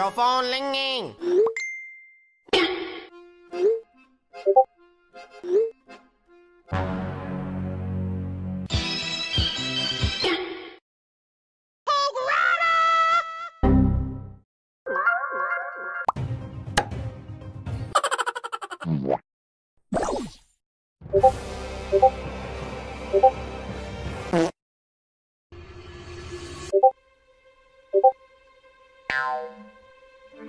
Your phone ringing. Chat,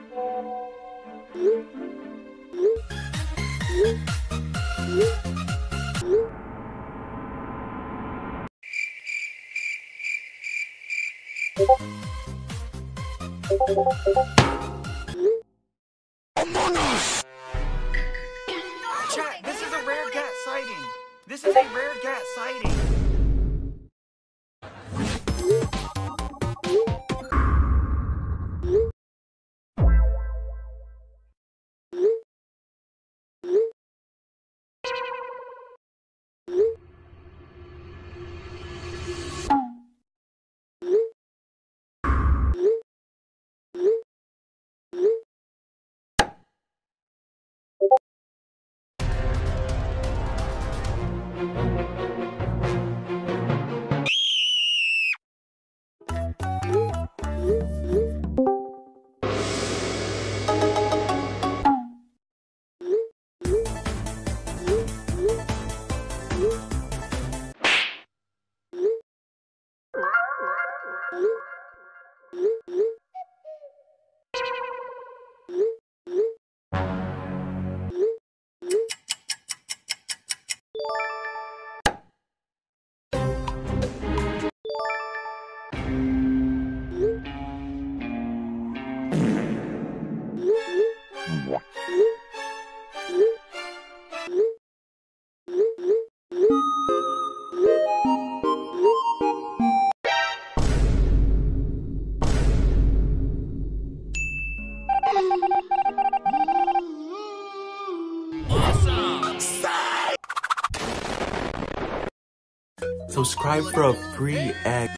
this is a rare cat sighting. This is a rare cat sighting. Subscribe for a free egg.